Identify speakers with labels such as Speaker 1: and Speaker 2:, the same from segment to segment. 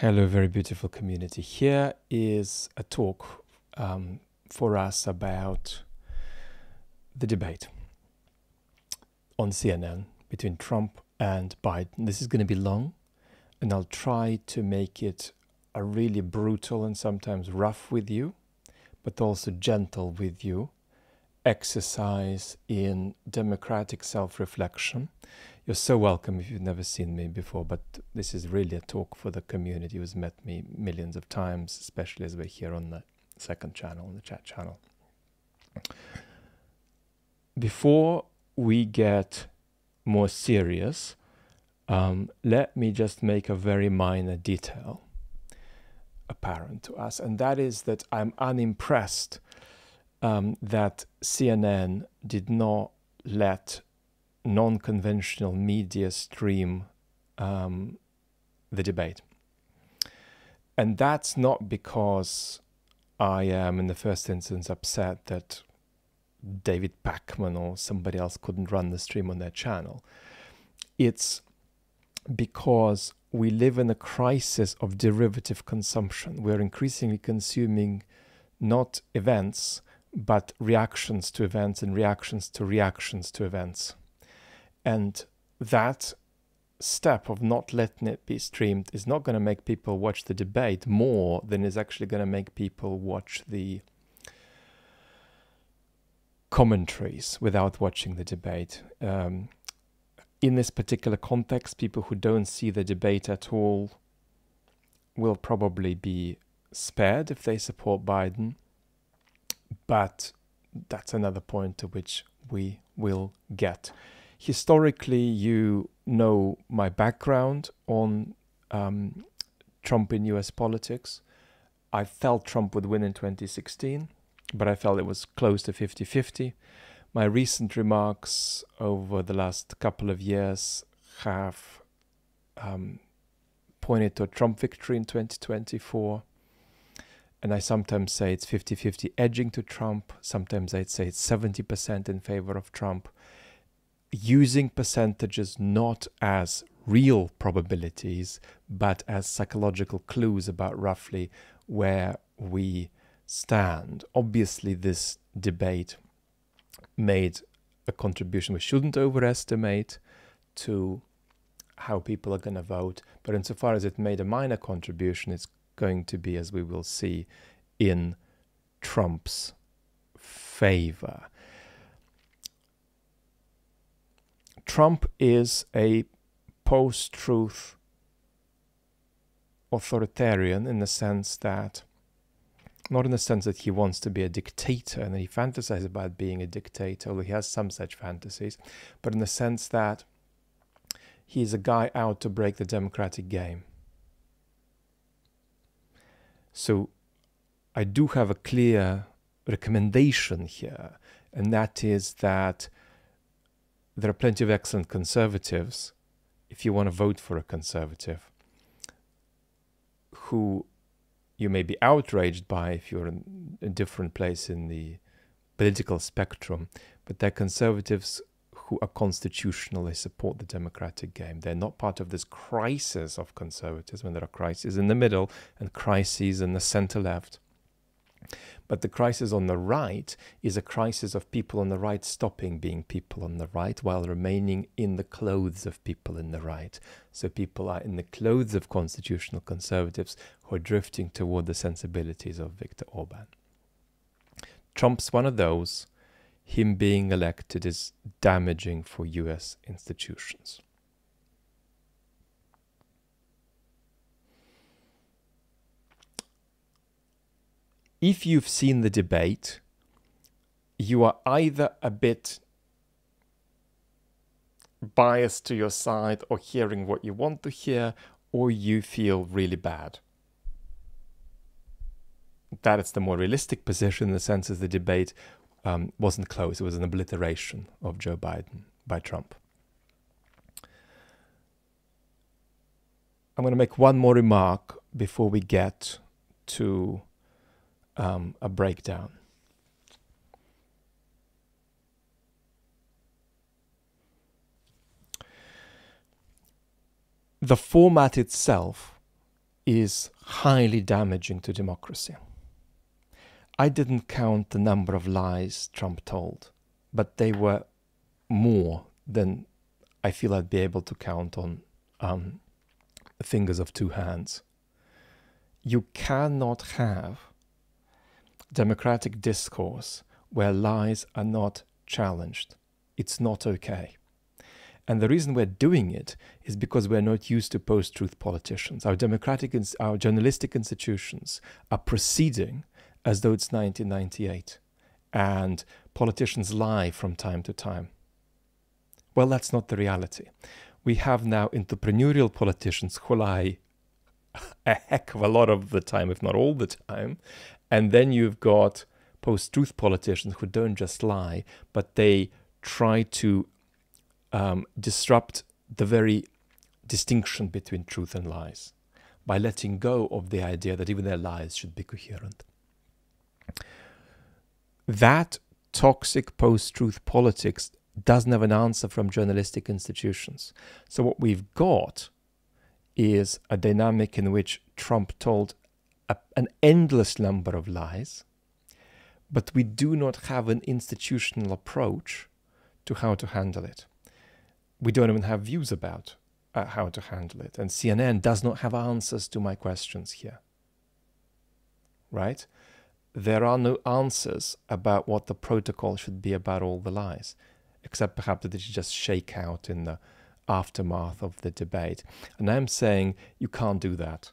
Speaker 1: Hello, very beautiful community. Here is a talk um, for us about the debate on CNN between Trump and Biden. This is going to be long, and I'll try to make it a really brutal and sometimes rough with you, but also gentle with you exercise in democratic self reflection. You're so welcome if you've never seen me before, but this is really a talk for the community who's met me millions of times, especially as we're here on the second channel, on the chat channel. Before we get more serious, um, let me just make a very minor detail apparent to us, and that is that I'm unimpressed um, that CNN did not let non conventional media stream um, the debate. And that's not because I am, in the first instance, upset that David Pakman or somebody else couldn't run the stream on their channel. It's because we live in a crisis of derivative consumption. We're increasingly consuming not events, but reactions to events and reactions to reactions to events. And that step of not letting it be streamed is not going to make people watch the debate more than is actually going to make people watch the commentaries without watching the debate. Um, in this particular context, people who don't see the debate at all will probably be spared if they support Biden but that's another point to which we will get. Historically, you know my background on um, Trump in US politics. I felt Trump would win in 2016, but I felt it was close to 50 50. My recent remarks over the last couple of years have um, pointed to a Trump victory in 2024 and I sometimes say it's 50 50 edging to Trump. Sometimes I'd say it's 70% in favor of Trump. Using percentages not as real probabilities, but as psychological clues about roughly where we stand. Obviously, this debate made a contribution we shouldn't overestimate to how people are going to vote, but insofar as it made a minor contribution, it's going to be, as we will see, in Trump's favor. Trump is a post truth authoritarian in the sense that, not in the sense that he wants to be a dictator and he fantasizes about being a dictator, although he has some such fantasies, but in the sense that he is a guy out to break the democratic game. So I do have a clear recommendation here, and that is that there are plenty of excellent conservatives, if you want to vote for a conservative, who you may be outraged by if you're in a different place in the political spectrum, but they're conservatives who are constitutionally support the democratic game. They're not part of this crisis of conservatism. There are crises in the middle and crises in the center left. But the crisis on the right is a crisis of people on the right stopping being people on the right while remaining in the clothes of people in the right. So people are in the clothes of constitutional conservatives who are drifting toward the sensibilities of Viktor Orban. Trump's one of those him being elected is damaging for US institutions. If you've seen the debate, you are either a bit biased to your side or hearing what you want to hear, or you feel really bad. That is the more realistic position in the sense of the debate um, wasn't close. It was an obliteration of Joe Biden by Trump. I'm going to make one more remark before we get to um, a breakdown. The format itself is highly damaging to democracy. I didn't count the number of lies Trump told, but they were more than I feel I'd be able to count on um, the fingers of two hands. You cannot have democratic discourse where lies are not challenged. It's not okay. And the reason we're doing it is because we're not used to post truth politicians. Our democratic, our journalistic institutions are proceeding as though it's 1998. And politicians lie from time to time. Well, that's not the reality. We have now entrepreneurial politicians who lie a heck of a lot of the time, if not all the time. And then you've got post truth politicians who don't just lie, but they try to um, disrupt the very distinction between truth and lies by letting go of the idea that even their lies should be coherent. That toxic post truth politics doesn't have an answer from journalistic institutions. So, what we've got is a dynamic in which Trump told a, an endless number of lies, but we do not have an institutional approach to how to handle it. We don't even have views about uh, how to handle it. And CNN does not have answers to my questions here. Right? There are no answers about what the protocol should be about all the lies, except perhaps that it just shake out in the aftermath of the debate. And I'm saying you can't do that.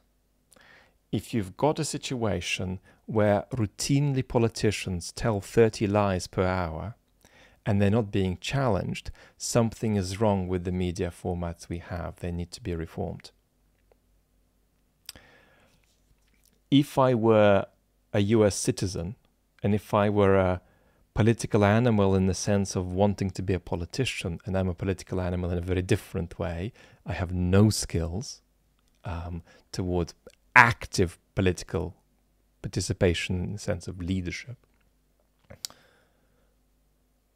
Speaker 1: If you've got a situation where routinely politicians tell 30 lies per hour and they're not being challenged, something is wrong with the media formats we have. They need to be reformed. If I were a US citizen and if I were a political animal in the sense of wanting to be a politician, and I'm a political animal in a very different way. I have no skills um, towards active political participation in the sense of leadership.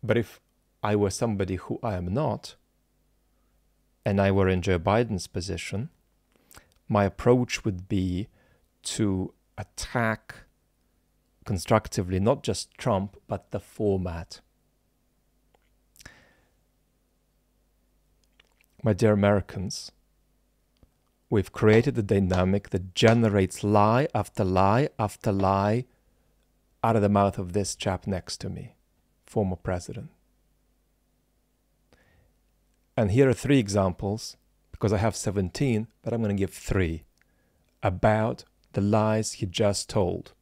Speaker 1: But if I were somebody who I am not, and I were in Joe Biden's position, my approach would be to attack constructively not just Trump, but the format. My dear Americans, we've created a dynamic that generates lie after lie after lie out of the mouth of this chap next to me, former president. And here are three examples, because I have 17, but I'm going to give three about the lies he just told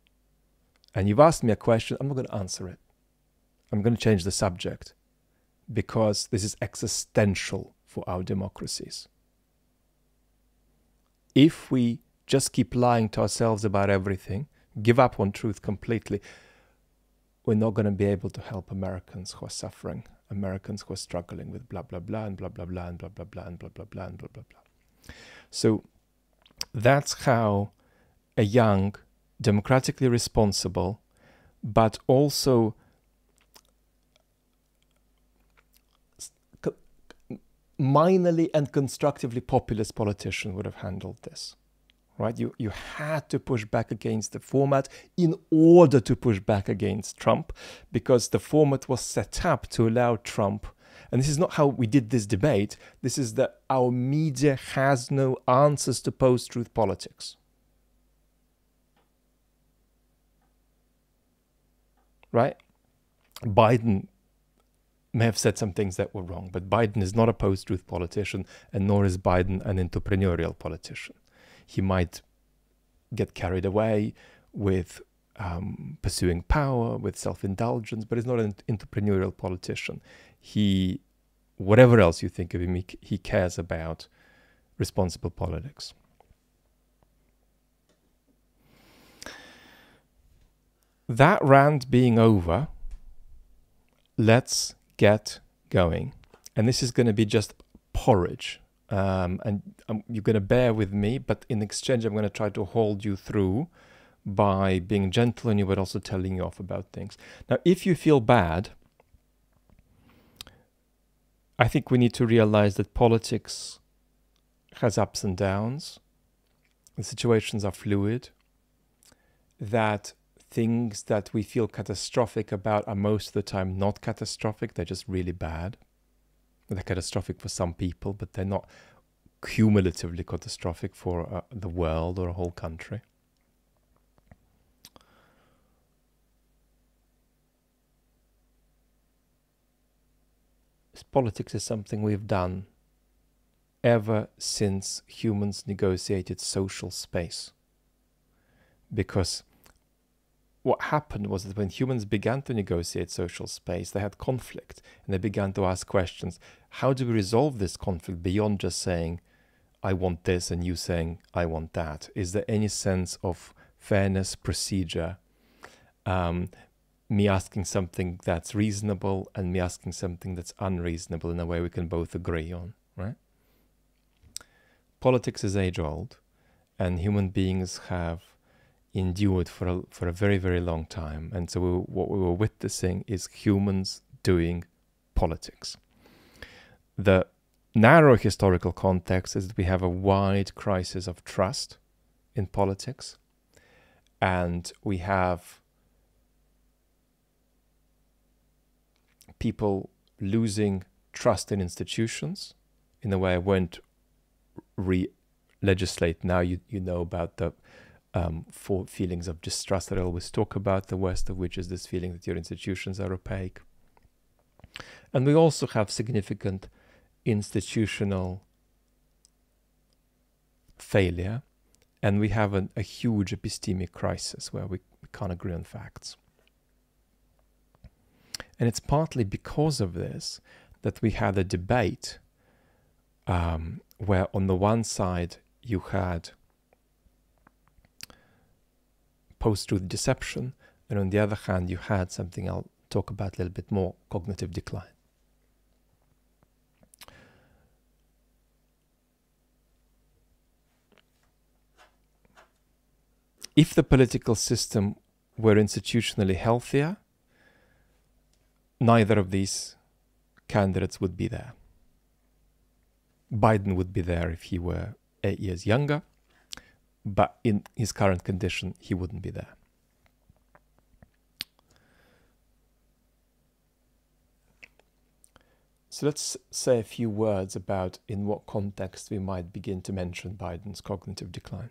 Speaker 1: and you've asked me a question, I'm not going to answer it. I'm going to change the subject because this is existential for our democracies. If we just keep lying to ourselves about everything, give up on truth completely, we're not going to be able to help Americans who are suffering, Americans who are struggling with blah, blah, blah, and blah, blah, blah, and blah, blah, blah, and blah, blah, blah, and blah, blah, blah. So that's how a young democratically responsible, but also minorly and constructively populist politician would have handled this right? You you had to push back against the format in order to push back against Trump because the format was set up to allow Trump and this is not how we did this debate this is that our media has no answers to post truth politics right? Biden may have said some things that were wrong, but Biden is not a post truth politician, and nor is Biden an entrepreneurial politician. He might get carried away with um, pursuing power, with self indulgence, but he's not an entrepreneurial politician. He, whatever else you think of him, he, he cares about responsible politics. That rant being over, let's get going. And this is going to be just porridge. Um, and um, you're going to bear with me, but in exchange, I'm going to try to hold you through by being gentle on you, but also telling you off about things. Now, if you feel bad, I think we need to realize that politics has ups and downs. the situations are fluid, that things that we feel catastrophic about are most of the time not catastrophic, they're just really bad. They're catastrophic for some people, but they're not cumulatively catastrophic for uh, the world or a whole country. Politics is something we've done ever since humans negotiated social space. Because what happened was that when humans began to negotiate social space, they had conflict and they began to ask questions how do we resolve this conflict beyond just saying, I want this, and you saying, I want that? Is there any sense of fairness, procedure, um, me asking something that's reasonable and me asking something that's unreasonable in a way we can both agree on, right? Politics is age old, and human beings have endured for a, for a very, very long time. And so, we, what we were witnessing is humans doing politics. The narrow historical context is that we have a wide crisis of trust in politics, and we have people losing trust in institutions in a way I won't re legislate now. You, you know about the um, four feelings of distrust that I always talk about, the worst of which is this feeling that your institutions are opaque. And we also have significant institutional failure, and we have an, a huge epistemic crisis where we, we can't agree on facts. And it's partly because of this that we had a debate um, where, on the one side, you had post truth deception, and on the other hand, you had something I'll talk about a little bit more cognitive decline. If the political system were institutionally healthier, neither of these candidates would be there. Biden would be there if he were eight years younger, but in his current condition, he wouldn't be there. So let's say a few words about in what context we might begin to mention Biden's cognitive decline.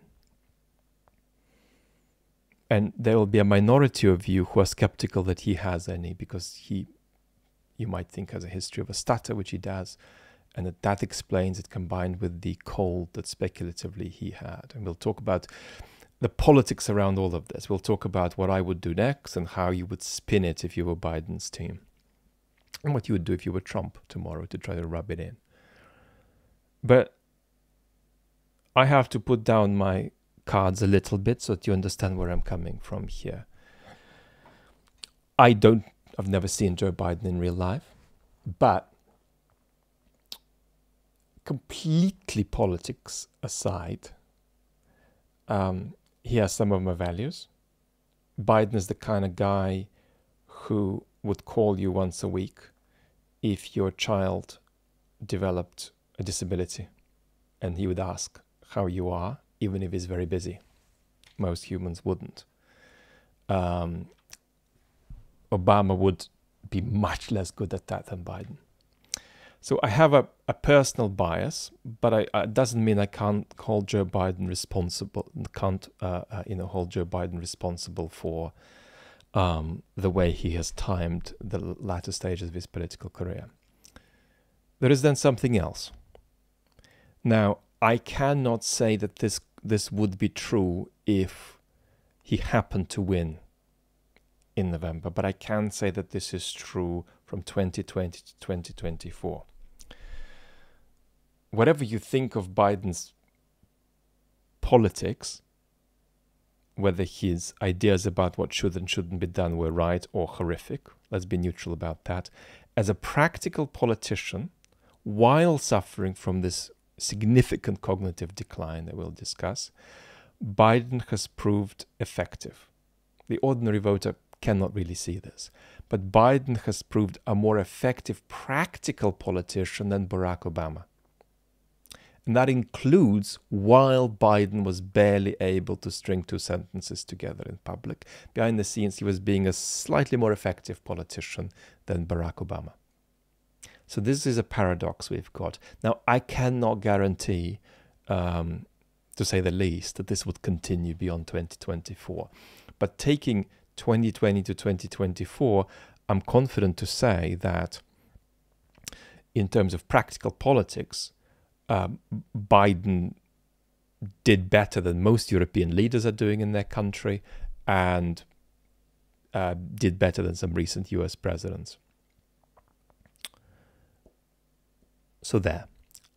Speaker 1: And there will be a minority of you who are skeptical that he has any because he, you might think, has a history of a stutter, which he does, and that that explains it combined with the cold that speculatively he had. And we'll talk about the politics around all of this. We'll talk about what I would do next and how you would spin it if you were Biden's team, and what you would do if you were Trump tomorrow to try to rub it in. But I have to put down my cards a little bit so that you understand where I'm coming from here. I don't, I've never seen Joe Biden in real life, but completely politics aside, um, he has some of my values. Biden is the kind of guy who would call you once a week if your child developed a disability and he would ask how you are even if he's very busy. Most humans wouldn't. Um, Obama would be much less good at that than Biden. So I have a, a personal bias, but I, it doesn't mean I can't hold Joe Biden responsible. Can't uh, uh, you know hold Joe Biden responsible for um, the way he has timed the latter stages of his political career. There is then something else. Now I cannot say that this this would be true if he happened to win in November, but I can say that this is true from 2020 to 2024. Whatever you think of Biden's politics, whether his ideas about what should and shouldn't be done were right or horrific, let's be neutral about that. As a practical politician, while suffering from this significant cognitive decline that we'll discuss, Biden has proved effective. The ordinary voter cannot really see this, but Biden has proved a more effective practical politician than Barack Obama. And that includes while Biden was barely able to string two sentences together in public. Behind the scenes, he was being a slightly more effective politician than Barack Obama. So this is a paradox we've got. Now, I cannot guarantee, um, to say the least, that this would continue beyond 2024. But taking 2020 to 2024, I'm confident to say that in terms of practical politics, um, Biden did better than most European leaders are doing in their country and uh, did better than some recent US presidents. So, there.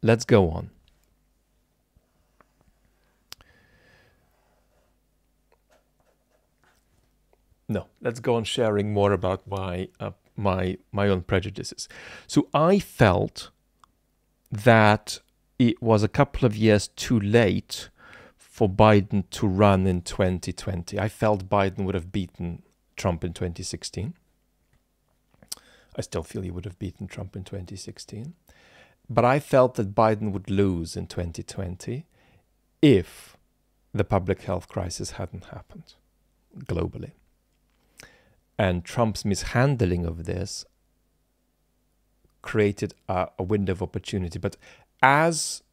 Speaker 1: Let's go on. No, let's go on sharing more about my uh, my my own prejudices. So I felt that it was a couple of years too late for Biden to run in 2020. I felt Biden would have beaten Trump in 2016. I still feel he would have beaten Trump in 2016. But I felt that Biden would lose in 2020 if the public health crisis hadn't happened globally. And Trump's mishandling of this created a, a window of opportunity. But as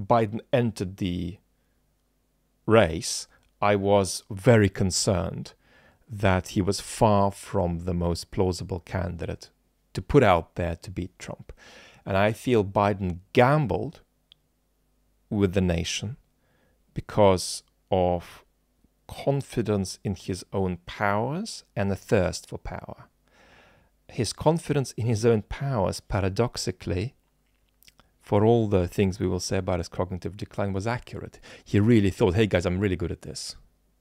Speaker 1: Biden entered the race, I was very concerned that he was far from the most plausible candidate to put out there to beat Trump. And I feel Biden gambled with the nation because of confidence in his own powers and a thirst for power. His confidence in his own powers, paradoxically, for all the things we will say about his cognitive decline, was accurate. He really thought, hey guys, I'm really good at this.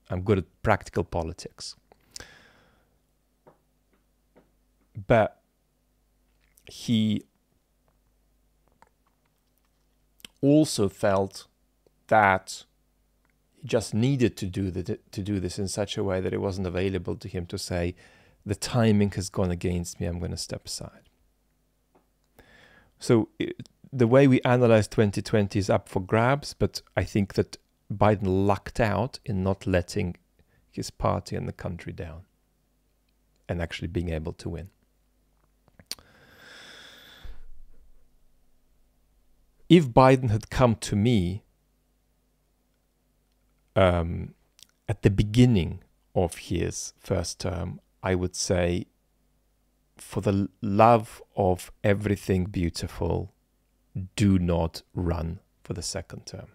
Speaker 1: I'm good at practical politics. But he also felt that he just needed to do the, to do this in such a way that it wasn't available to him to say, the timing has gone against me. I'm going to step aside. So the way we analyze 2020 is up for grabs, but I think that Biden lucked out in not letting his party and the country down and actually being able to win. If Biden had come to me um, at the beginning of his first term, I would say, for the love of everything beautiful, do not run for the second term.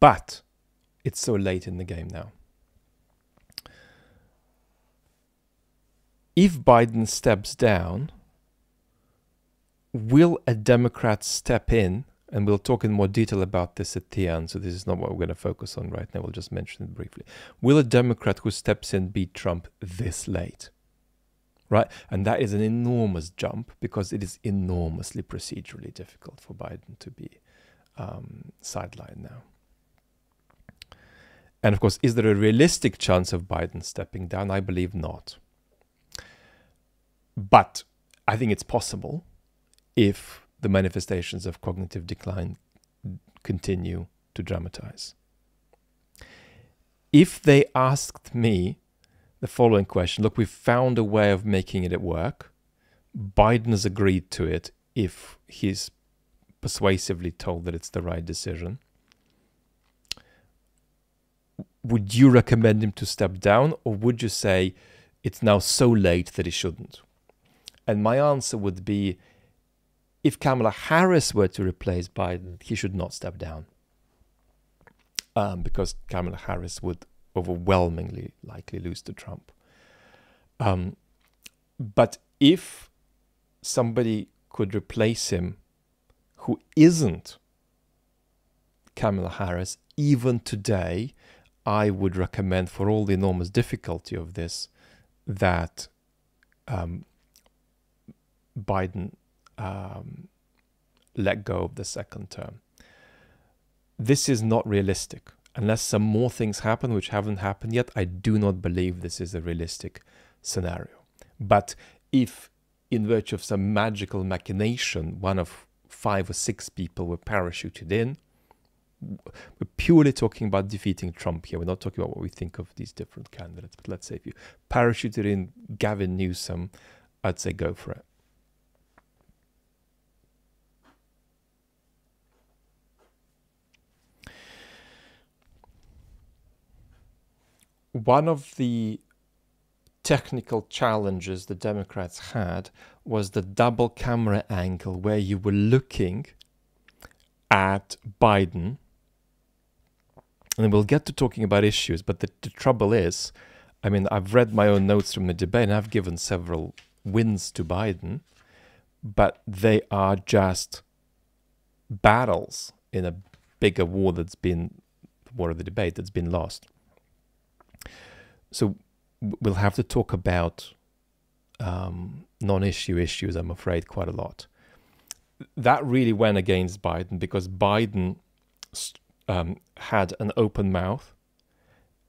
Speaker 1: But it's so late in the game now. If Biden steps down, will a Democrat step in and we'll talk in more detail about this at the end. So this is not what we're going to focus on right now. We'll just mention it briefly. Will a Democrat who steps in beat Trump this late? Right? And that is an enormous jump because it is enormously procedurally difficult for Biden to be um, sidelined now. And of course, is there a realistic chance of Biden stepping down? I believe not. But I think it's possible if the manifestations of cognitive decline continue to dramatize. If they asked me the following question look, we've found a way of making it work, Biden has agreed to it if he's persuasively told that it's the right decision. Would you recommend him to step down, or would you say it's now so late that he shouldn't? And my answer would be if Kamala Harris were to replace Biden, he should not step down. Um, because Kamala Harris would overwhelmingly likely lose to Trump. Um, but if somebody could replace him who isn't Kamala Harris, even today, I would recommend, for all the enormous difficulty of this, that um, Biden um, let go of the second term. This is not realistic. Unless some more things happen which haven't happened yet, I do not believe this is a realistic scenario. But if in virtue of some magical machination, one of five or six people were parachuted in. We're purely talking about defeating Trump here. We're not talking about what we think of these different candidates. But let's say if you parachuted in Gavin Newsom, I'd say go for it. One of the technical challenges the Democrats had was the double camera angle where you were looking at Biden. And we'll get to talking about issues, but the, the trouble is, I mean, I've read my own notes from the debate and I've given several wins to Biden, but they are just battles in a bigger war that's been, war of the debate that's been lost. So we'll have to talk about um, non-issue issues. I'm afraid quite a lot. That really went against Biden because Biden um, had an open mouth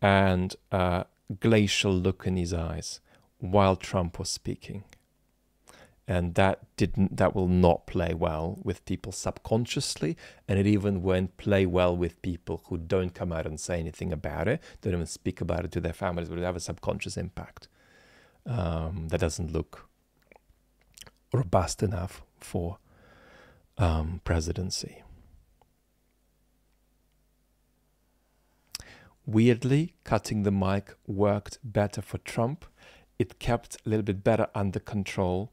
Speaker 1: and a glacial look in his eyes while Trump was speaking and that didn't that will not play well with people subconsciously. And it even won't play well with people who don't come out and say anything about it don't even speak about it to their families but it have a subconscious impact um, that doesn't look robust enough for um, presidency. Weirdly cutting the mic worked better for trump. It kept a little bit better under control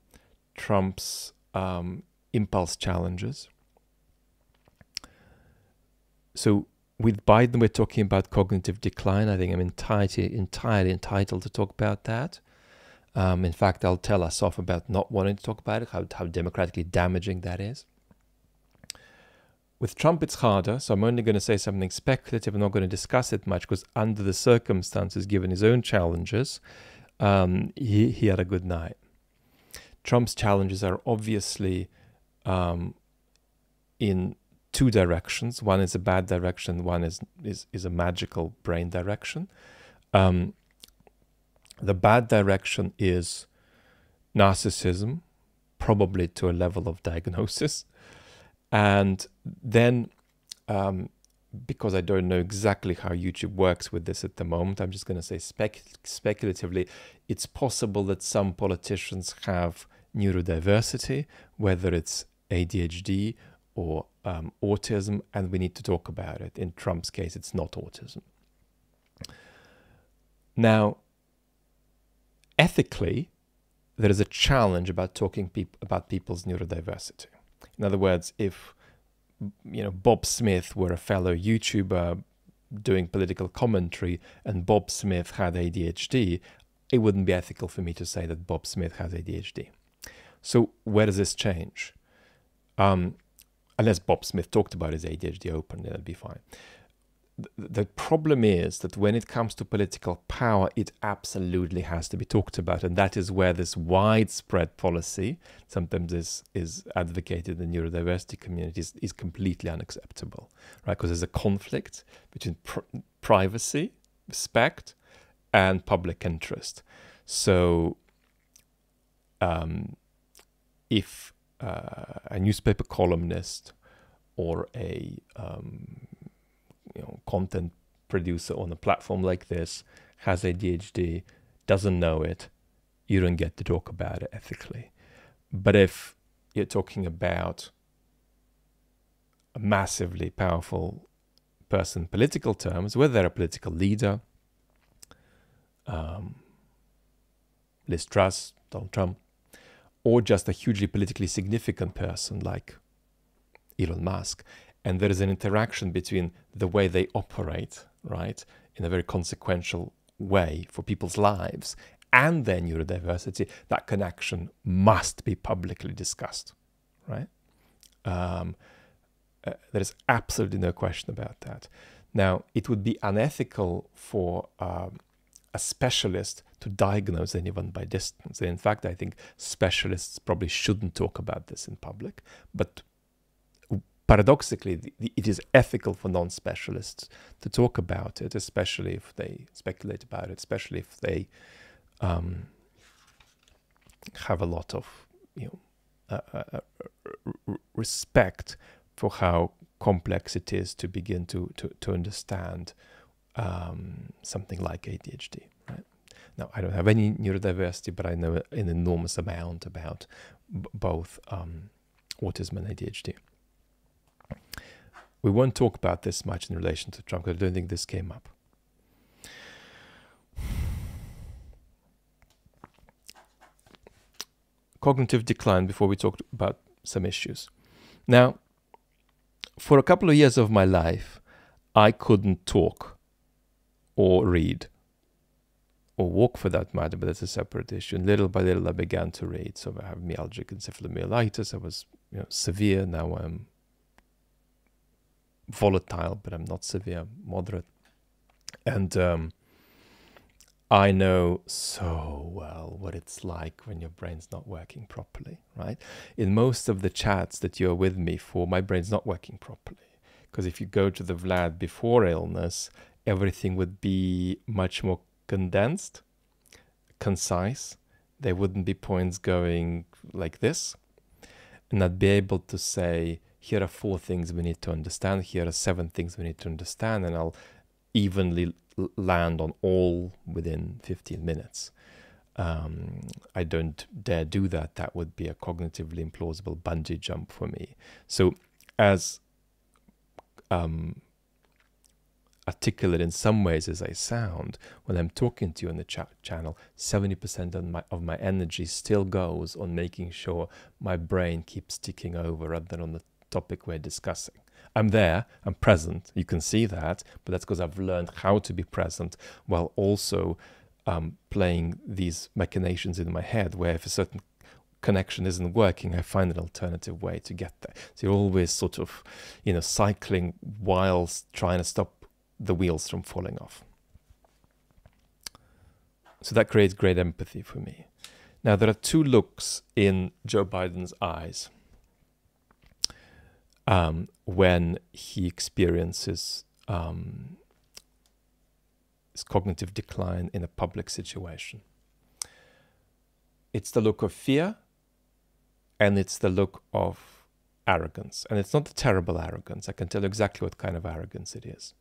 Speaker 1: Trump's um, impulse challenges. So with Biden, we're talking about cognitive decline. I think I'm entirely, entirely entitled to talk about that. Um, in fact, I'll tell us off about not wanting to talk about it, how, how democratically damaging that is. With Trump, it's harder, so I'm only going to say something speculative. I'm not going to discuss it much because, under the circumstances, given his own challenges, um, he, he had a good night. Trump's challenges are obviously um, in two directions. One is a bad direction. One is is is a magical brain direction. Um, the bad direction is narcissism, probably to a level of diagnosis, and then. Um, because I don't know exactly how YouTube works with this at the moment, I'm just going to say spec- speculatively, it's possible that some politicians have neurodiversity, whether it's ADHD or um, autism, and we need to talk about it. In Trump's case, it's not autism. Now, ethically, there is a challenge about talking peop- about people's neurodiversity. In other words, if you know Bob Smith were a fellow YouTuber doing political commentary and Bob Smith had ADHD, it wouldn't be ethical for me to say that Bob Smith has ADHD. So where does this change? Um, unless Bob Smith talked about his ADHD open, that'd be fine. The, problem is that when it comes to political power, it absolutely has to be talked about, and that is where this widespread policy, sometimes is is advocated in neurodiversity communities, is completely unacceptable, right? Because there's a conflict between pr- privacy, respect, and public interest. So um, if uh, a newspaper columnist or a um, you know, content producer on a platform like this has ADHD, doesn't know it, you don't get to talk about it ethically. But if you're talking about a massively powerful person in political terms, whether they're a political leader, um, Liz Truss, Donald Trump, or just a hugely politically significant person like Elon Musk. And there is an interaction between the way they operate, right, in a very consequential way for people's lives and their neurodiversity. That connection must be publicly discussed, right? Um, uh, there is absolutely no question about that. Now, it would be unethical for um, a specialist to diagnose anyone by distance. And in fact, I think specialists probably shouldn't talk about this in public. But paradoxically, it is ethical for non specialists to talk about it, especially if they speculate about it, especially if they um, have a lot of you know a, respect for how complex it is to begin to to, to understand um, something like ADHD. Now, I don't have any neurodiversity, but I know an enormous amount about both um, autism and ADHD. We won't talk about this much in relation to Trump because I don't think this came up. Cognitive decline before we talk about some issues. Now, for a couple of years of my life, I couldn't talk or read or walk for that matter, but that's a separate issue. And little by little, I began to read. So I have myalgic encephalomyelitis. I was you know, severe. Now I'm volatile, but I'm not severe, moderate. And um, I know so well what it's like when your brain's not working properly, right? In most of the chats that you're with me for, my brain's not working properly. Because if you go to the Vlad before illness, everything would be much more condensed, concise. There wouldn't be points going like this. And I'd be able to say, here are four things we need to understand, here are seven things we need to understand, and I'll evenly land on all within 15 minutes. Um, I don't dare do that. That would be a cognitively implausible bungee jump for me. So, as um, articulate in some ways as I sound, when I'm talking to you on the chat channel, 70% of my, of my energy still goes on making sure my brain keeps ticking over rather than on the topic we're discussing. I'm there, I'm present, you can see that, but that's because I've learned how to be present while also um, playing these machinations in my head where if a certain connection isn't working, I find an alternative way to get there. So you're always sort of, you know, cycling whilst trying to stop the wheels from falling off. So that creates great empathy for me. Now, there are two looks in Joe Biden's eyes um, when he experiences um, his cognitive decline in a public situation. It's the look of fear and it's the look of arrogance. And it's not the terrible arrogance. I can tell you exactly what kind of arrogance it is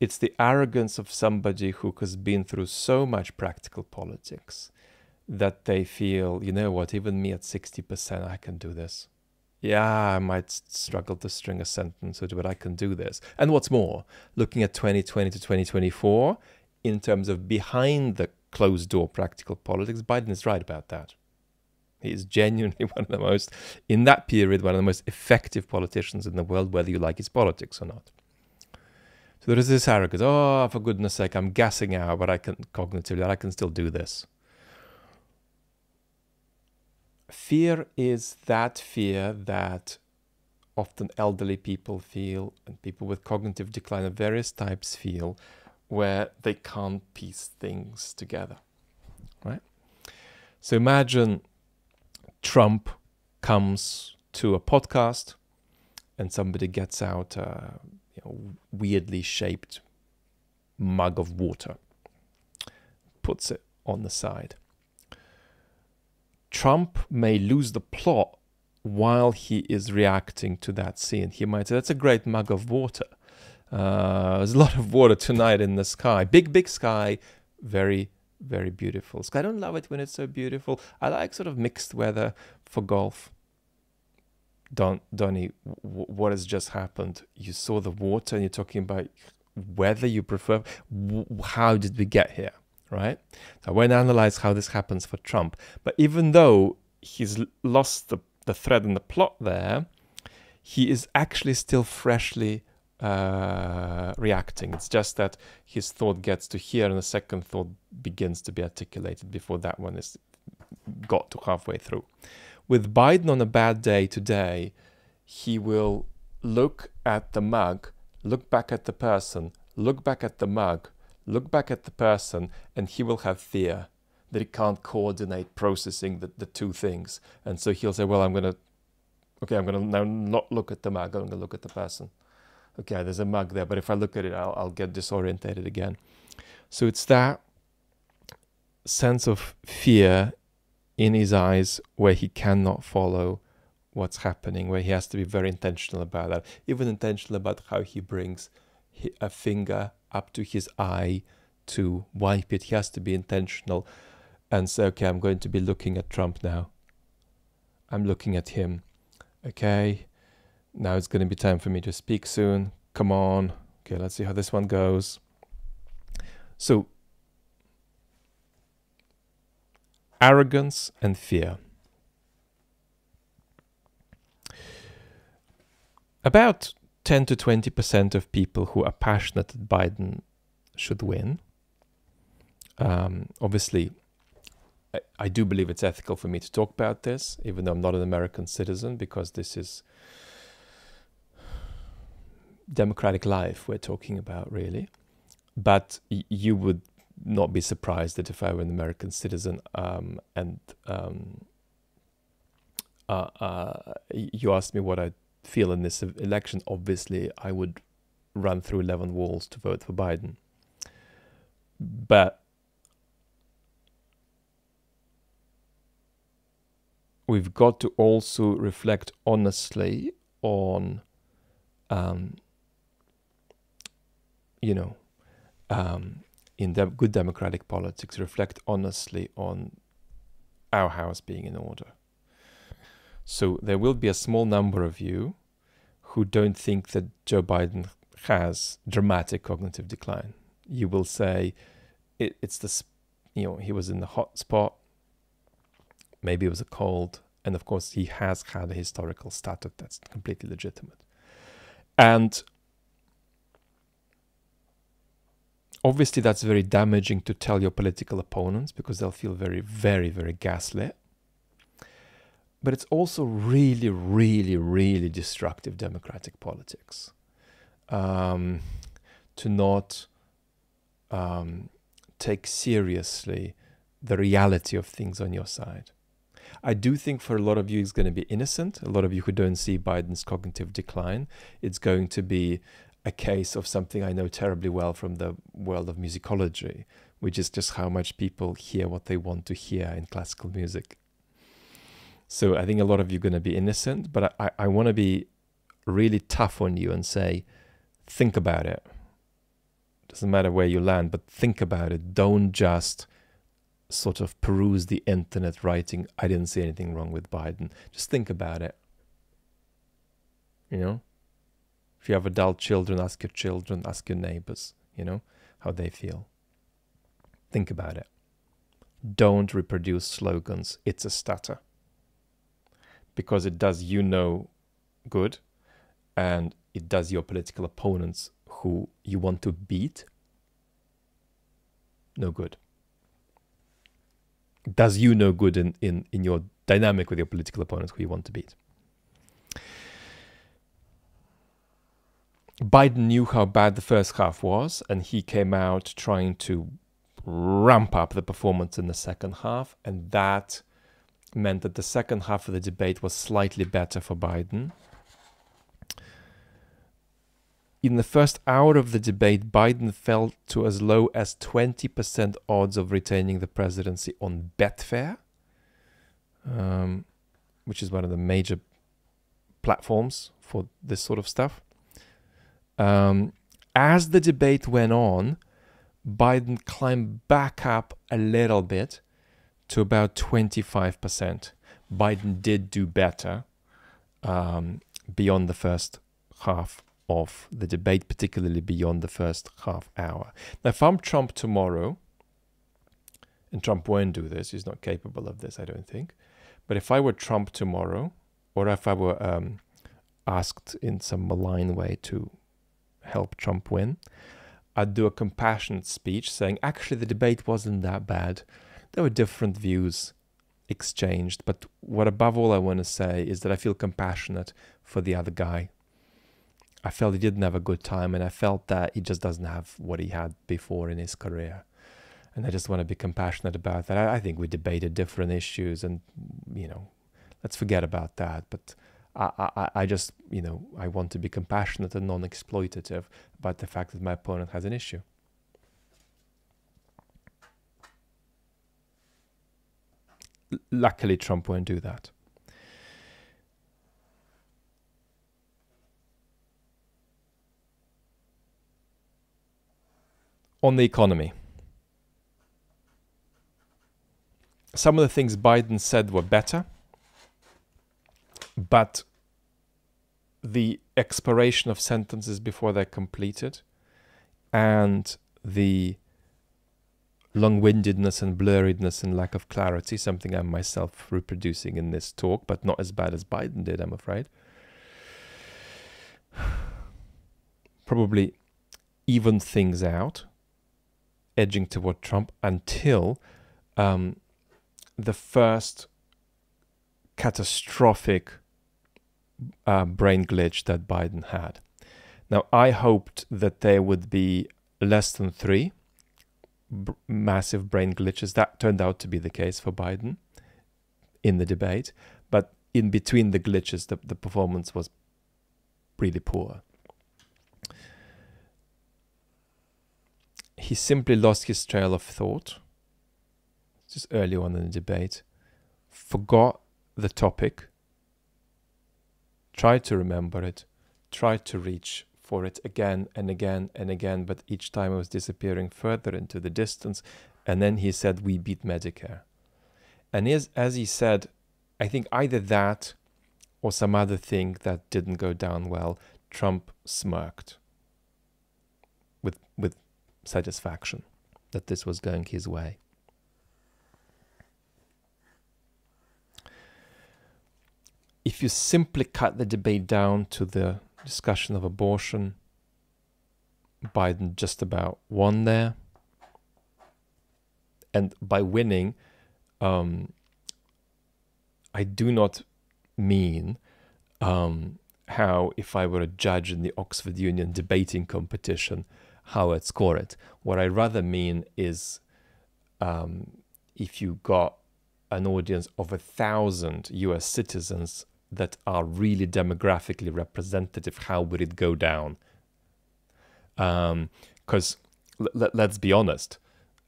Speaker 1: it's the arrogance of somebody who has been through so much practical politics that they feel, you know what, even me at 60%, I can do this. Yeah, I might struggle to string a sentence, but I can do this. And what's more, looking at 2020 to 2024, in terms of behind the closed door practical politics, Biden is right about that. He is genuinely one of the most, in that period, one of the most effective politicians in the world, whether you like his politics or not. So there is this arrogance. Oh, for goodness sake, I'm gassing out, but I can cognitively, I can still do this. Fear is that fear that often elderly people feel and people with cognitive decline of various types feel where they can't piece things together. Right? So imagine Trump comes to a podcast and somebody gets out uh, you know, weirdly shaped mug of water, puts it on the side. Trump may lose the plot while he is reacting to that scene. He might say, That's a great mug of water. Uh, there's a lot of water tonight in the sky. Big, big sky. Very, very beautiful sky. I don't love it when it's so beautiful. I like sort of mixed weather for golf. Don Donny, what has just happened? You saw the water, and you're talking about weather you prefer. How did we get here? Right. So I won't analyze how this happens for Trump, but even though he's lost the the thread and the plot there, he is actually still freshly uh, reacting. It's just that his thought gets to here, and the second thought begins to be articulated before that one is got to halfway through with Biden on a bad day today, he will look at the mug, look back at the person, look back at the mug, look back at the person, and he will have fear that he can't coordinate processing the, the two things. And so he'll say, Well, I'm going to, okay, I'm going to now not look at the mug, I'm going to look at the person. Okay, there's a mug there, but if I look at it, I'll, I'll get disorientated again. So it's that sense of fear in his eyes where he cannot follow what's happening, where he has to be very intentional about that, even intentional about how he brings a finger up to his eye to wipe it. He has to be intentional and say, okay, I'm going to be looking at Trump now. I'm looking at him. Okay, now it's going to be time for me to speak soon. Come on. Okay, let's see how this one goes. So, arrogance and fear. About 10 to 20% of people who are passionate that Biden should win. Um, obviously, I, I do believe it's ethical for me to talk about this, even though I'm not an American citizen, because this is democratic life we're talking about, really. But y- you would not be surprised that if I were an American citizen um, and um, uh, uh, you asked me what I feel in this election, obviously I would run through 11 walls to vote for Biden. But we've got to also reflect honestly on, um, you know, um, in de- good democratic politics, reflect honestly on our house being in order. So there will be a small number of you who don't think that Joe Biden has dramatic cognitive decline. You will say it, it's the, you know, he was in the hot spot. Maybe it was a cold. And of course, he has had a historical status that's completely legitimate. And obviously that's very damaging to tell your political opponents because they'll feel very, very, very gaslit. But it's also really, really, really destructive democratic politics um, to not um, take seriously the reality of things on your side. I do think for a lot of you it's going to be innocent. A lot of you who don't see Biden's cognitive decline, it's going to be a case of something I know terribly well from the world of musicology, which is just how much people hear what they want to hear in classical music. So I think a lot of you are going to be innocent, but I, I want to be really tough on you and say, think about it. Doesn't matter where you land, but think about it. Don't just sort of peruse the internet writing, I didn't see anything wrong with Biden. Just think about it. You know? If you have adult children, ask your children, ask your neighbors, you know, how they feel. Think about it. Don't reproduce slogans, it's a stutter. Because it does you no good and it does your political opponents who you want to beat no good. It does you no good in, in, in your dynamic with your political opponents who you want to beat. Biden knew how bad the first half was, and he came out trying to ramp up the performance in the second half, and that meant that the second half of the debate was slightly better for Biden. In the first hour of the debate, Biden fell to as low as 20% odds of retaining the presidency on Betfair, um, which is one of the major platforms for this sort of stuff. Um, as the debate went on, Biden climbed back up a little bit to about 25%. Biden did do better um, beyond the first half of the debate, particularly beyond the first half hour. Now, if I'm Trump tomorrow, and Trump won't do this, he's not capable of this, I don't think. But if I were Trump tomorrow, or if I were um, asked in some malign way to help Trump win, I'd do a compassionate speech saying, actually, the debate wasn't that bad. There were different views exchanged. But what above all I want to say is that I feel compassionate for the other guy. I felt he didn't have a good time, and I felt that he just doesn't have what he had before in his career. And I just want to be compassionate about that. I, I think we debated different issues, and, you know, let's forget about that. But I, I, I just, you know, I want to be compassionate and non exploitative about the fact that my opponent has an issue. luckily, Trump won't do that. On the economy. Some of the things Biden said were better, but the expiration of sentences before they're completed and the long-windedness and blurriness and lack of clarity, something I'm myself reproducing in this talk, but not as bad as Biden did, I'm afraid. Probably even things out, edging toward Trump until um, the first catastrophic uh, brain glitch that Biden had. Now, I hoped that there would be less than three massive brain glitches. That turned out to be the case for Biden in the debate. But in between the glitches, the, the performance was really poor. He simply lost his trail of thought just early on in the debate, forgot the topic, tried to remember it, tried to reach for it again and again and again, but each time it was disappearing further into the distance. And then he said, We beat Medicare. And as, as he said, I think either that or some other thing that didn't go down well, Trump smirked with, with satisfaction that this was going his way. If you simply cut the debate down to the discussion of abortion. Biden just about won there. And by winning, um, I do not mean um, how, if I were a judge in the Oxford Union debating competition, how I'd score it. What I rather mean is um, if you got an audience of a thousand US citizens that are really demographically representative, how would it go down? Because um, let's be honest,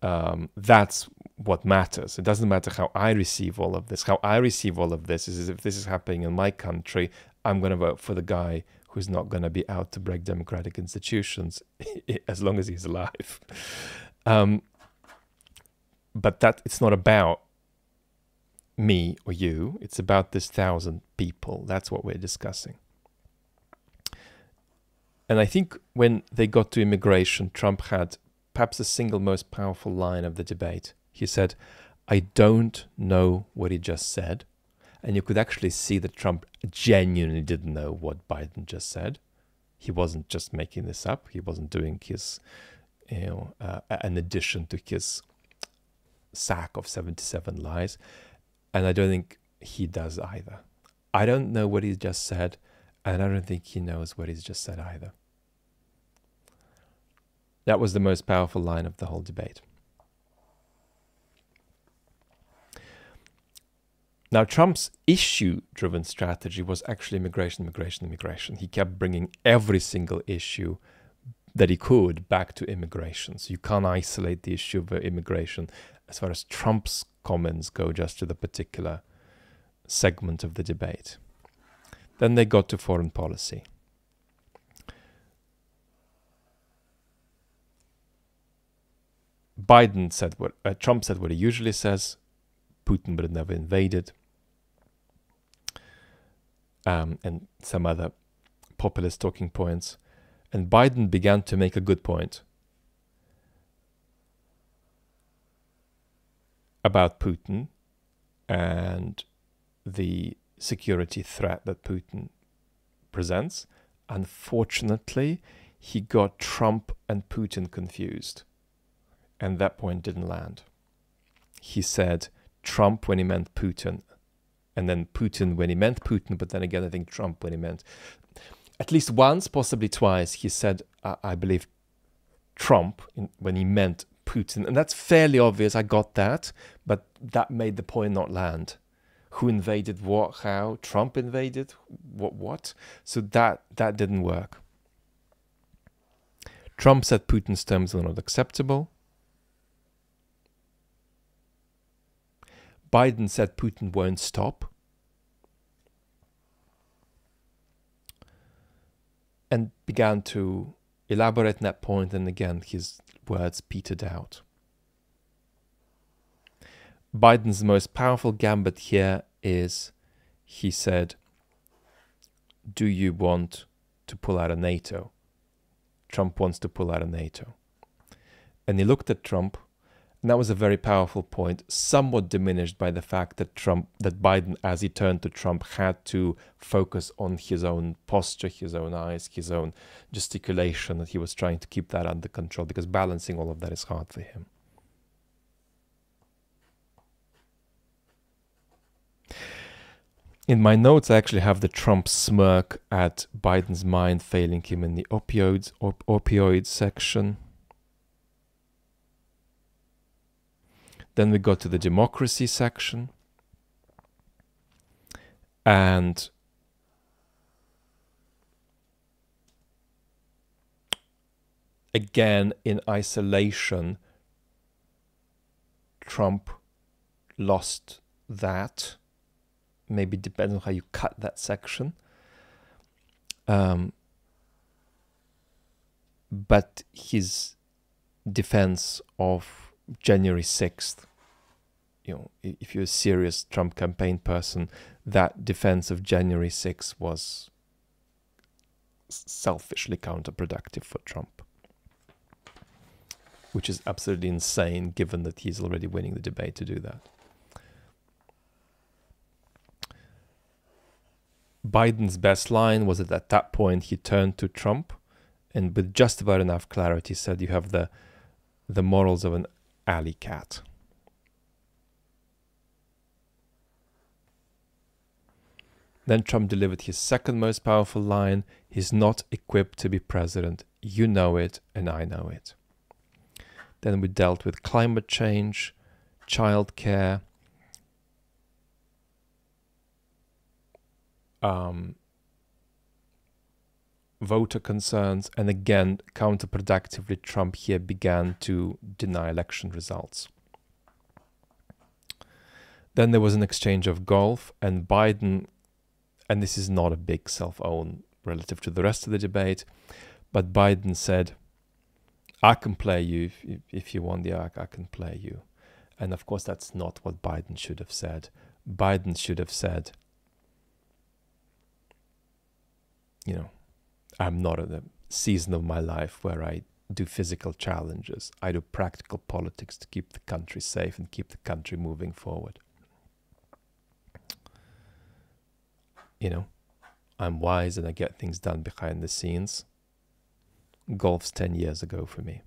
Speaker 1: um, that's what matters. It doesn't matter how I receive all of this. How I receive all of this is if this is happening in my country, I'm going to vote for the guy who's not going to be out to break democratic institutions as long as he's alive. Um, but that it's not about me or you. It's about this thousand people. That's what we're discussing. And I think when they got to immigration, Trump had perhaps the single most powerful line of the debate. He said, I don't know what he just said. And you could actually see that Trump genuinely didn't know what Biden just said. He wasn't just making this up. He wasn't doing his, you know, uh, an addition to his sack of 77 lies. And I don't think he does either. I don't know what he just said, and I don't think he knows what he's just said either. That was the most powerful line of the whole debate. Now, Trump's issue driven strategy was actually immigration, immigration, immigration. He kept bringing every single issue that he could back to immigration. So you can't isolate the issue of immigration as far as Trump's comments go just to the particular segment of the debate. Then they got to foreign policy. Biden said what uh, Trump said what he usually says. Putin would have never invaded, um, and some other populist talking points. And Biden began to make a good point. About Putin and the security threat that Putin presents. Unfortunately, he got Trump and Putin confused, and that point didn't land. He said Trump when he meant Putin, and then Putin when he meant Putin, but then again, I think Trump when he meant. At least once, possibly twice, he said, I, I believe, Trump in, when he meant Putin. And that's fairly obvious. I got that. But that made the point not land. Who invaded what? How? Trump invaded? What? What? So that, that didn't work. Trump said Putin's terms were not acceptable. Biden said Putin won't stop. And began to elaborate on that point, and again, his words petered out. Biden's most powerful gambit here is he said, Do you want to pull out of NATO? Trump wants to pull out of NATO. And he looked at Trump, and that was a very powerful point, somewhat diminished by the fact that Trump, that Biden, as he turned to Trump, had to focus on his own posture, his own eyes, his own gesticulation, that he was trying to keep that under control because balancing all of that is hard for him. In my notes, I actually have the Trump smirk at Biden's mind failing him in the opioids op- opioid section. Then we go to the democracy section. And again, in isolation, Trump lost that maybe depends on how you cut that section. Um, but his defense of January 6th, you know, if you're a serious Trump campaign person, that defense of January 6th was selfishly counterproductive for Trump. Which is absolutely insane given that he's already winning the debate to do that. Biden's best line was that at that point he turned to Trump and with just about enough clarity said you have the the morals of an alley cat. Then Trump delivered his second most powerful line He's not equipped to be president. You know it, and I know it. Then we dealt with climate change, child care, um, voter concerns, and again, counterproductively, Trump here began to deny election results. Then there was an exchange of golf, and Biden, and this is not a big self own relative to the rest of the debate, but Biden said, I can play you if, if you want the arc, I can play you. And of course, that's not what Biden should have said. Biden should have said, you know, I'm not in a season of my life where I do physical challenges. I do practical politics to keep the country safe and keep the country moving forward. You know, I'm wise and I get things done behind the scenes. Golf's 10 years ago for me.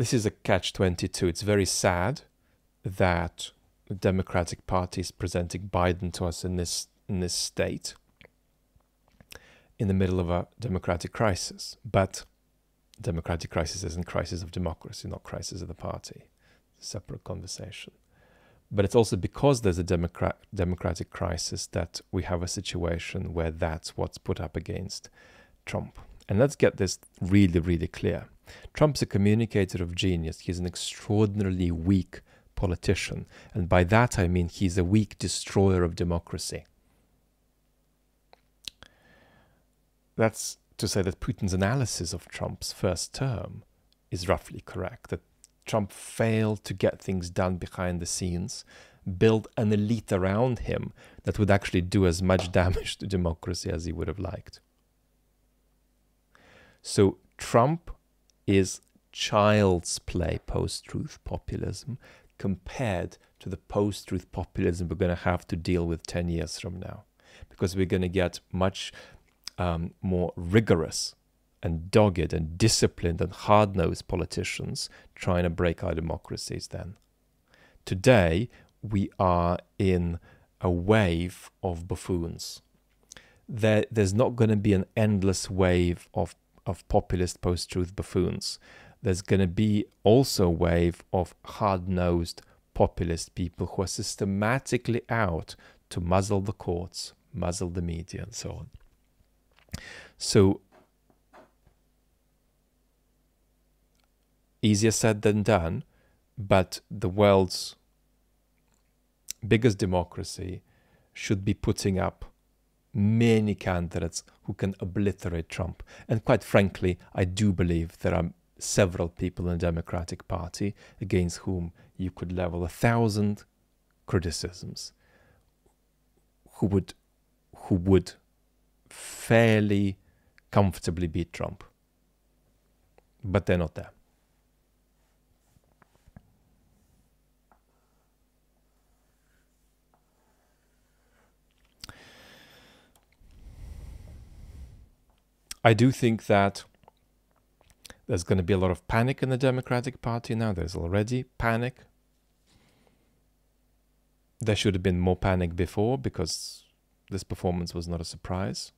Speaker 1: this is a catch 22. It's very sad that the Democratic Party is presenting Biden to us in this in this state in the middle of a democratic crisis. But democratic crisis isn't crisis of democracy, not crisis of the party. Separate conversation. But it's also because there's a democrat, democratic crisis that we have a situation where that's what's put up against Trump. And let's get this really, really clear. Trump's a communicator of genius. He's an extraordinarily weak politician. And by that I mean he's a weak destroyer of democracy. That's to say that Putin's analysis of Trump's first term is roughly correct. That Trump failed to get things done behind the scenes, build an elite around him that would actually do as much damage to democracy as he would have liked. So Trump is child's play post truth populism compared to the post truth populism we're going to have to deal with 10 years from now. Because we're going to get much um, more rigorous and dogged and disciplined and hard nosed politicians trying to break our democracies then. Today, we are in a wave of buffoons. There, there's not going to be an endless wave of of populist post-truth buffoons. There's going to be also a wave of hard-nosed populist people who are systematically out to muzzle the courts, muzzle the media, and so on. So easier said than done, but the world's biggest democracy should be putting up many candidates who can obliterate Trump. And quite frankly, I do believe there are several people in the Democratic Party against whom you could level a thousand criticisms who would who would fairly comfortably beat Trump. But they're not there. I do think that there's going to be a lot of panic in the Democratic Party now. There's already panic. There should have been more panic before because this performance was not a surprise.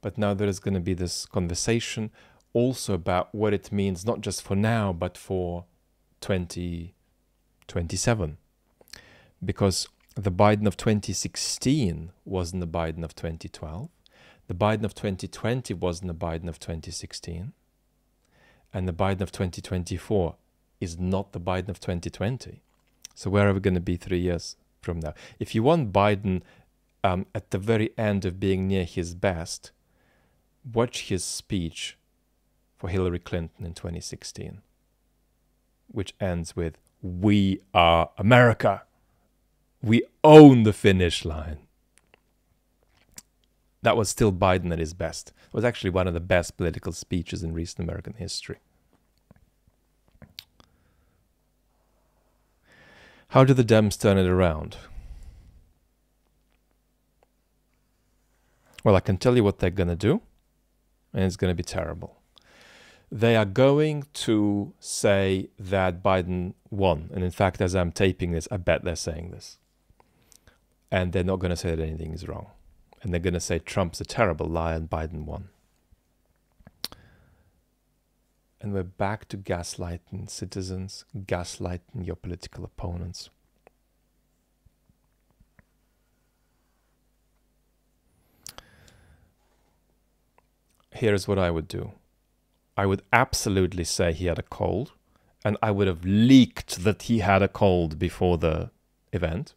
Speaker 1: But now there is going to be this conversation also about what it means, not just for now, but for 2027. Because the Biden of 2016 wasn't the Biden of 2012. The Biden of 2020 wasn't the Biden of 2016. And the Biden of 2024 is not the Biden of 2020. So where are we going to be three years from now? If you want Biden um, at the very end of being near his best, watch his speech for Hillary Clinton in 2016, which ends with, We are America. We own the finish line that was still Biden at his best. It was actually one of the best political speeches in recent American history. How do the Dems turn it around? Well, I can tell you what they're going to do, and it's going to be terrible. They are going to say that Biden won. And in fact, as I'm taping this, I bet they're saying this. And they're not going to say that anything is wrong and they're going to say Trump's a terrible liar and Biden won. And we're back to gaslighting citizens, gaslighting your political opponents. Here's what I would do I would absolutely say he had a cold, and I would have leaked that he had a cold before the event.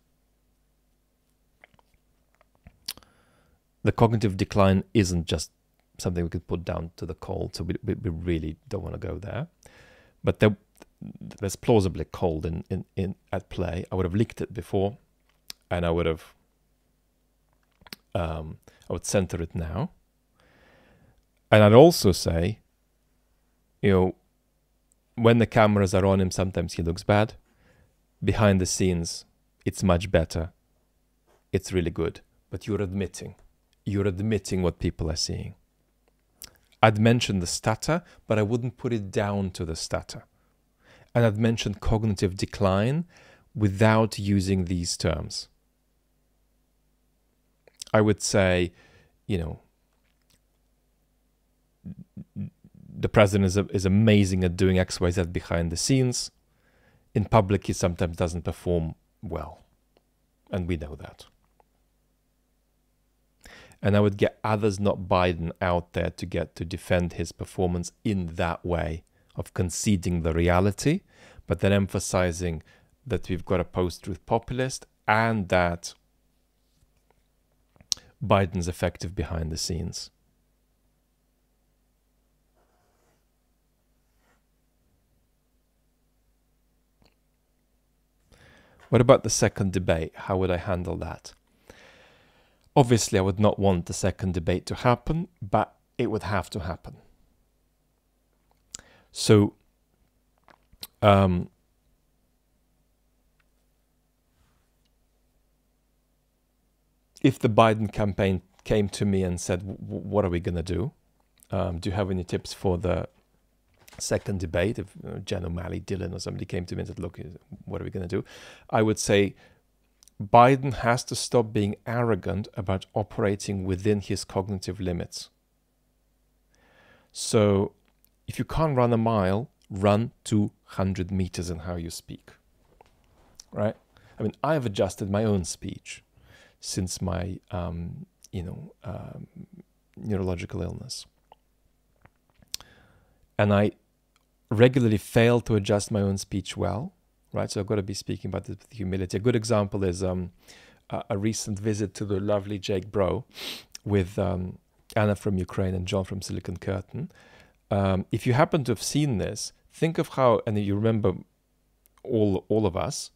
Speaker 1: the cognitive decline isn't just something we could put down to the cold, so we, we, we really don't want to go there. But there, there's plausibly cold in, in, in at play. I would have leaked it before, and I would have um, I would center it now. And I'd also say, you know, when the cameras are on him, sometimes he looks bad. Behind the scenes, it's much better. It's really good. But you're admitting you're admitting what people are seeing. I'd mention the stutter, but I wouldn't put it down to the stutter. And I'd mention cognitive decline without using these terms. I would say, you know, the president is, is amazing at doing X, Y, Z behind the scenes. In public, he sometimes doesn't perform well. And we know that and I would get others, not Biden, out there to get to defend his performance in that way of conceding the reality, but then emphasizing that we've got a post-truth populist and that Biden's effective behind the scenes. What about the second debate? How would I handle that? Obviously, I would not want the second debate to happen, but it would have to happen. So, um, if the Biden campaign came to me and said, "What are we going to do? Um, do you have any tips for the second debate?" If uh, Jen O'Malley, Dillon, or somebody came to me and said, "Look, what are we going to do?" I would say Biden has to stop being arrogant about operating within his cognitive limits. So, if you can't run a mile, run 200 meters in how you speak. Right? I mean, I've adjusted my own speech since my, um, you know, um, neurological illness. And I regularly fail to adjust my own speech well, right? So I've got to be speaking about this with humility. A good example is um, a, a, recent visit to the lovely Jake Broe with um, Anna from Ukraine and John from Silicon Curtain. Um, if you happen to have seen this, think of how, and you remember all all of us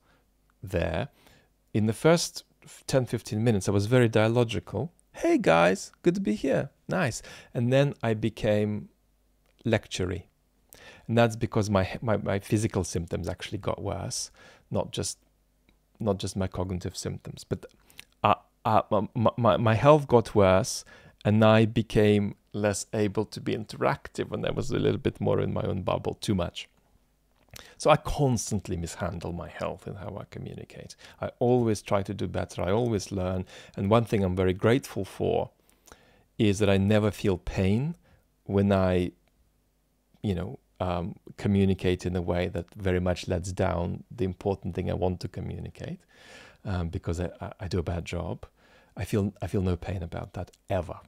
Speaker 1: there. In the first 10, 15 minutes, I was very dialogical. Hey guys, good to be here. Nice. And then I became lectury and that's because my, my, my physical symptoms actually got worse, not just not just my cognitive symptoms, but uh, uh, my, my, my health got worse, and I became less able to be interactive, and I was a little bit more in my own bubble, too much. So I constantly mishandle my health and how I communicate. I always try to do better. I always learn. And one thing I'm very grateful for is that I never feel pain when I, you know, um, communicate in a way that very much lets down the important thing I want to communicate um, because I, I, do a bad job. I feel I feel no pain about that ever.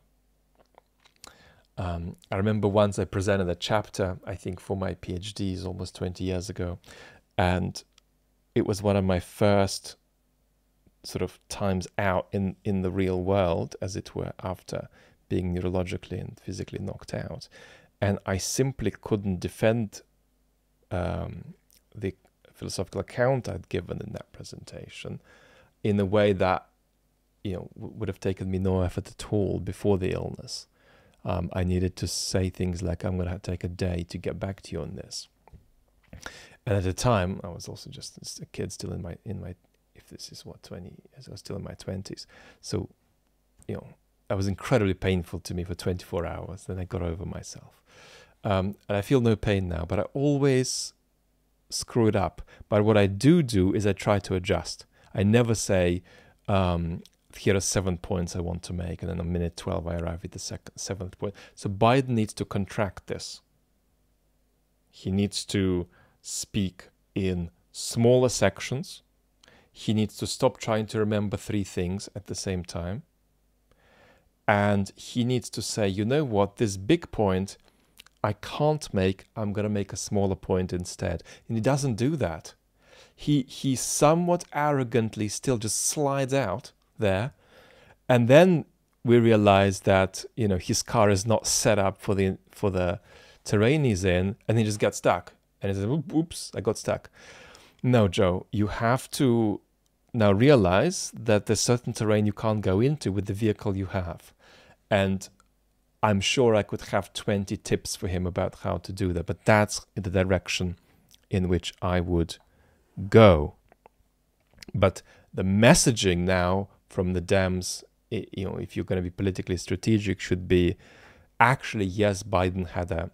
Speaker 1: Um, I remember once I presented a chapter, I think for my PhDs almost 20 years ago, and it was one of my first sort of times out in, in the real world, as it were, after being neurologically and physically knocked out and I simply couldn't defend um, the philosophical account I'd given in that presentation in a way that you know would have taken me no effort at all before the illness. Um, I needed to say things like, "I'm going to take a day to get back to you on this." And at the time, I was also just a kid, still in my in my if this is what twenty, I was still in my twenties. So, you know, that was incredibly painful to me for 24 hours. Then I got over myself. Um, and I feel no pain now, but I always screw it up. But what I do do is I try to adjust. I never say, um, here are seven points I want to make, and then on minute 12 I arrive at the second, seventh point. So Biden needs to contract this. He needs to speak in smaller sections. He needs to stop trying to remember three things at the same time. And he needs to say, you know what, this big point I can't make, I'm going to make a smaller point instead. And he doesn't do that. He, he somewhat arrogantly still just slides out there. And then we realize that, you know, his car is not set up for the, for the terrain he's in. And he just gets stuck. And he says, oops, I got stuck. No, Joe, you have to now realize that there's certain terrain you can't go into with the vehicle you have. And I'm sure I could have 20 tips for him about how to do that, but that's the direction in which I would go. But the messaging now from the Dems, you know, if you're going to be politically strategic, should be actually yes, Biden had a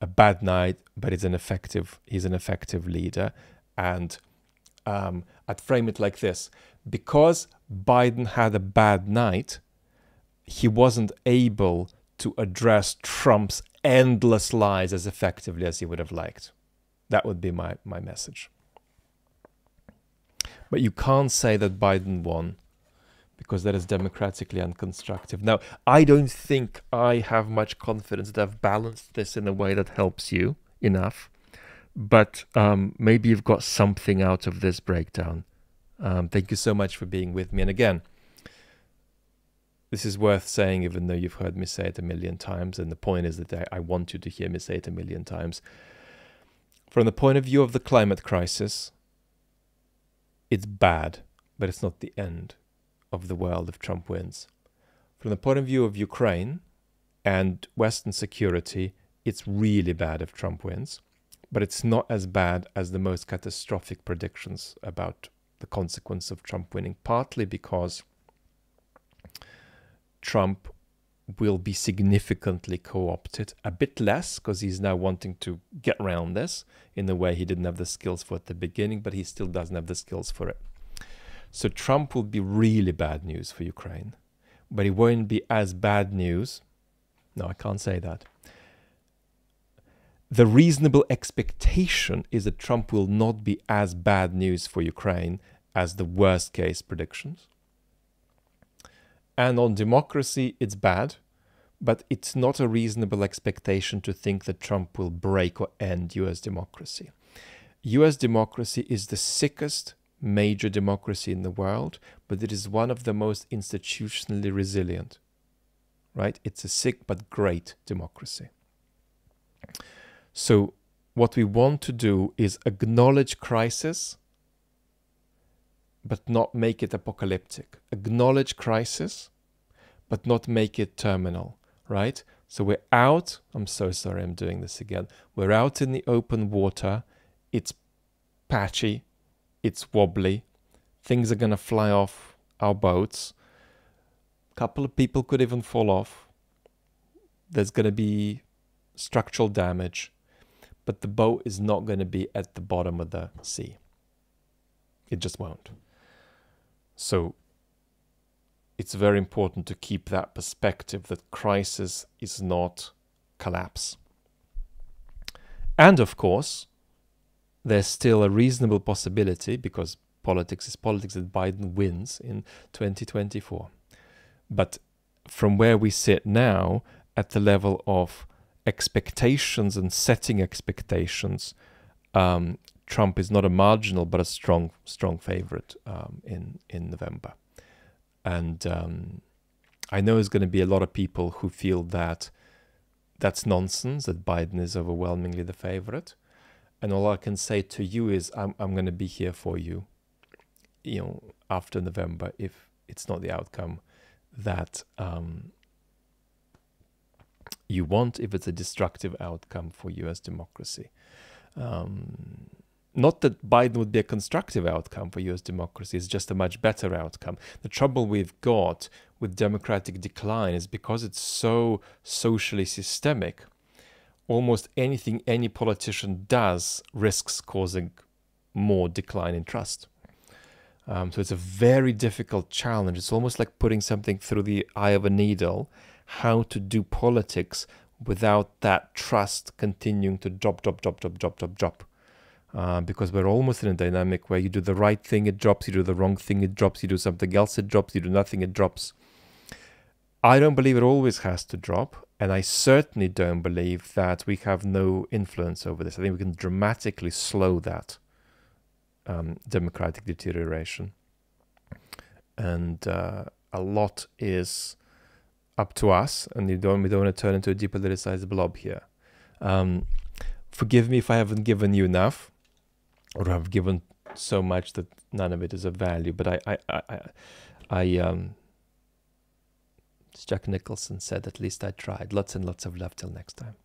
Speaker 1: a bad night, but he's an effective he's an effective leader, and um, I'd frame it like this: because Biden had a bad night, he wasn't able to address Trump's endless lies as effectively as he would have liked. That would be my, my message. But you can't say that Biden won because that is democratically unconstructive. Now, I don't think I have much confidence that I've balanced this in a way that helps you enough. But um, maybe you've got something out of this breakdown. Um, thank you so much for being with me. And again, this is worth saying, even though you've heard me say it a million times. And the point is that I, I want you to hear me say it a million times. From the point of view of the climate crisis, it's bad, but it's not the end of the world if Trump wins. From the point of view of Ukraine and Western security, it's really bad if Trump wins, but it's not as bad as the most catastrophic predictions about the consequence of Trump winning, partly because Trump will be significantly co opted, a bit less because he's now wanting to get around this in a way he didn't have the skills for at the beginning, but he still doesn't have the skills for it. So Trump will be really bad news for Ukraine, but it won't be as bad news. No, I can't say that. The reasonable expectation is that Trump will not be as bad news for Ukraine as the worst case predictions. And on democracy, it's bad, but it's not a reasonable expectation to think that Trump will break or end US democracy. US democracy is the sickest major democracy in the world, but it is one of the most institutionally resilient. Right? It's a sick but great democracy. So, what we want to do is acknowledge crisis, but not make it apocalyptic. Acknowledge crisis, but not make it terminal right? So we're out. I'm so sorry, I'm doing this again. We're out in the open water. It's patchy, it's wobbly. Things are going to fly off our boats. A couple of people could even fall off. There's going to be structural damage, but the boat is not going to be at the bottom of the sea. It just won't. So it's very important to keep that perspective that crisis is not collapse. And of course, there's still a reasonable possibility, because politics is politics, that Biden wins in 2024. But from where we sit now, at the level of expectations and setting expectations, um, Trump is not a marginal but a strong, strong favorite um, in in November. And um, I know there's going to be a lot of people who feel that that's nonsense, that Biden is overwhelmingly the favorite. And all I can say to you is I'm, I'm going to be here for you, you know, after November if it's not the outcome that um, you want, if it's a destructive outcome for US democracy. Um, not that Biden would be a constructive outcome for US democracy, it's just a much better outcome. The trouble we've got with democratic decline is because it's so socially systemic, almost anything any politician does risks causing more decline in trust. Um, so it's a very difficult challenge. It's almost like putting something through the eye of a needle, how to do politics without that trust continuing to drop, drop, drop, drop, drop, drop, drop uh, because we're almost in a dynamic where you do the right thing, it drops, you do the wrong thing, it drops, you do something else, it drops, you do nothing, it drops. I don't believe it always has to drop, and I certainly don't believe that we have no influence over this. I think we can dramatically slow that um, democratic deterioration. And uh, a lot is up to us, and don't, we don't want to turn into a depoliticized blob here. Um, forgive me if I haven't given you enough or have given so much that none of it is of value. But I, I, I, I, I um, as Jack Nicholson said, at least I tried. Lots and lots of love till next time.